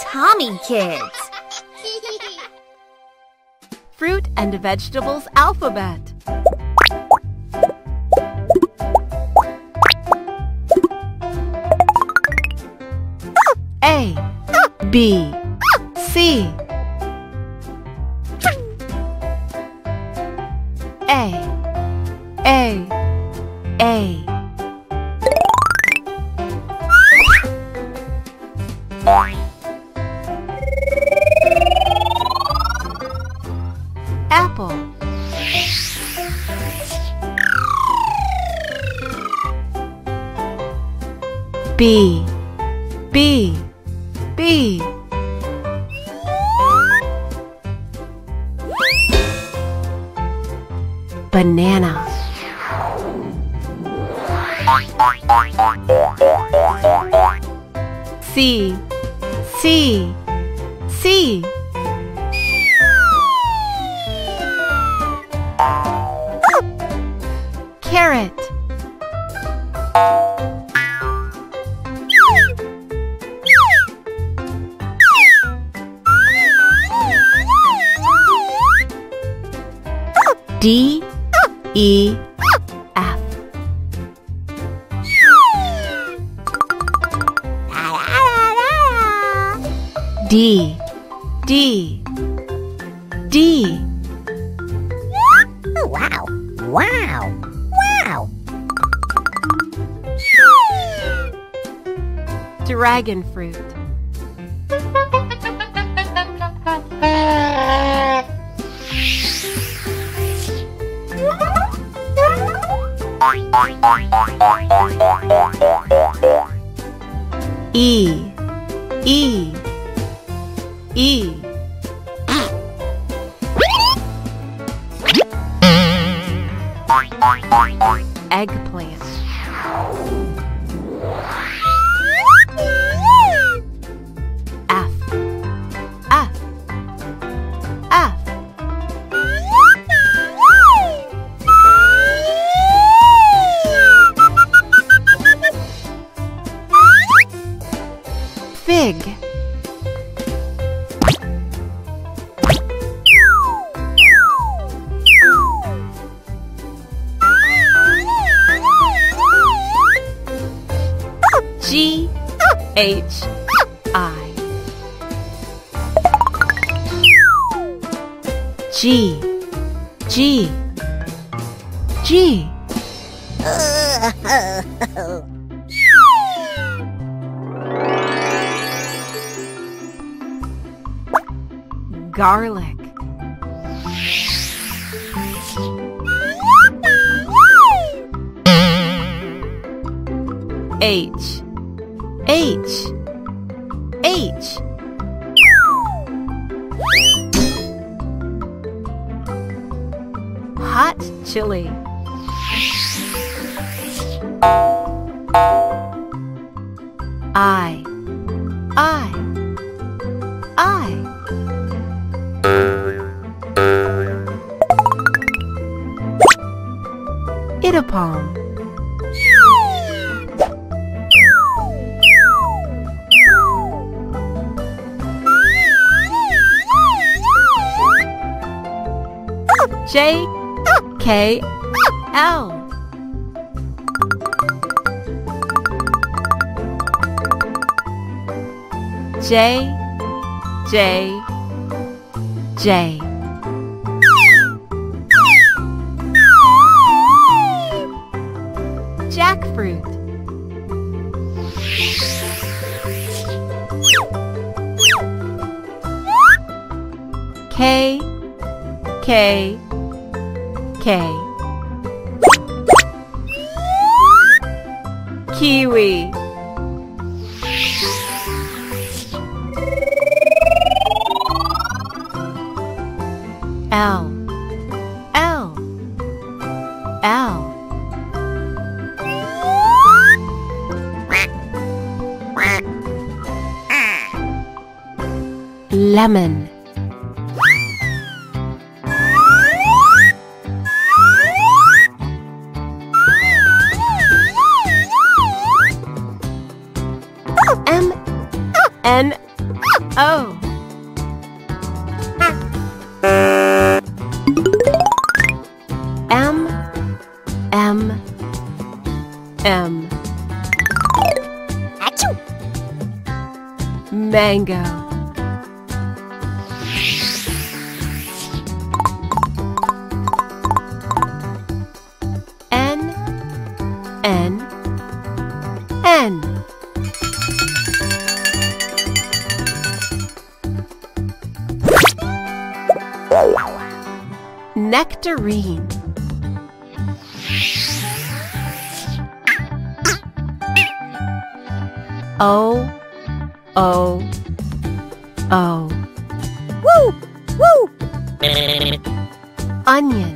Tommy Kids. Fruit and vegetables alphabet. A B C A A A B. B. B. Banana. C. C. C D E F D D D Wow. Wow. Wow. Dragon fruit E. E. E. Eggplant H I G G G. Garlic. H H. H. Hot chili. I. I. I. Ita palm J K L. J J J. Jackfruit. K K K. Kiwi. L. L. L. Lemon M N O. M, M, M. Achoo! Mango. Nectarine. O, O, O. Woo! Woo! Onion.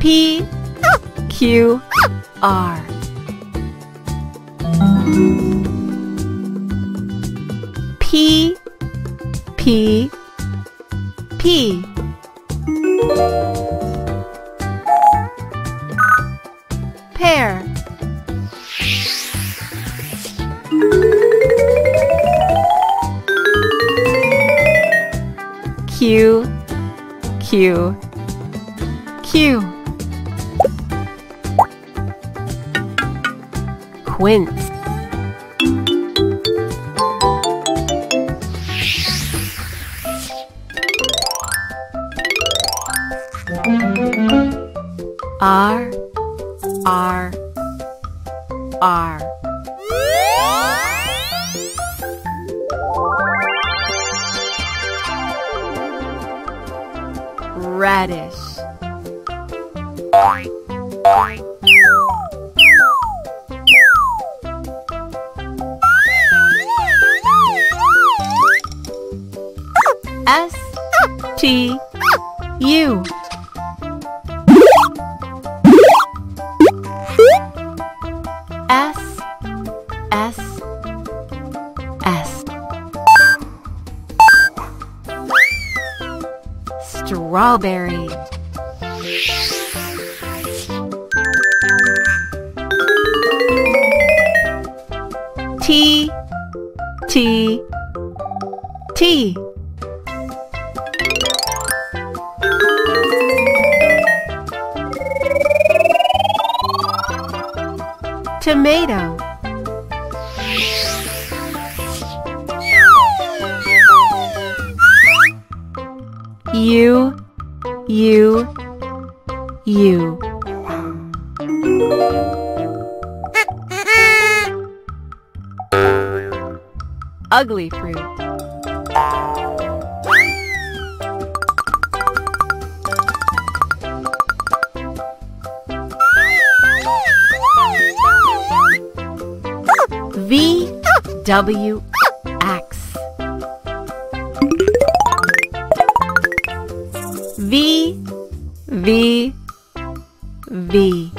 P, Q, R. P, P, P. Pear. Q, Q, Q. Quince. R, R, R. Radish. T. U. S. S. S. Strawberry. T. T. T Tomato. U U U Ugli fruit W X. V V V.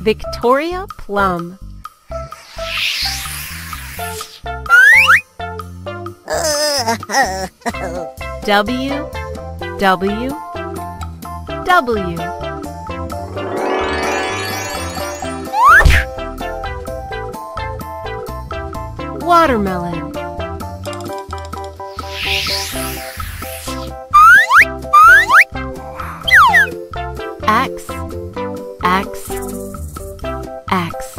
Victoria Plum. W W W Watermelon. X X X.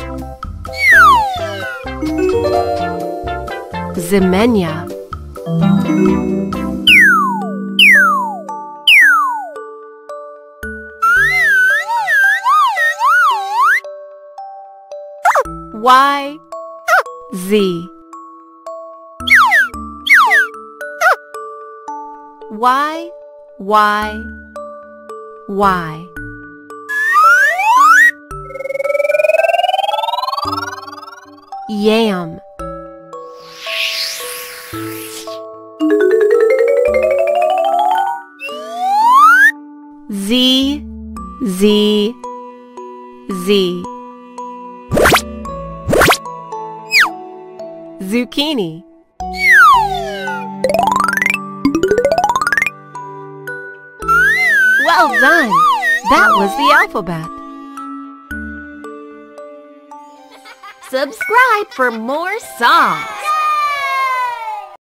Ximenia Y Z Y Y Y Yam. Z Z Z. Zucchini. Well done! That was the alphabet. Subscribe for more songs.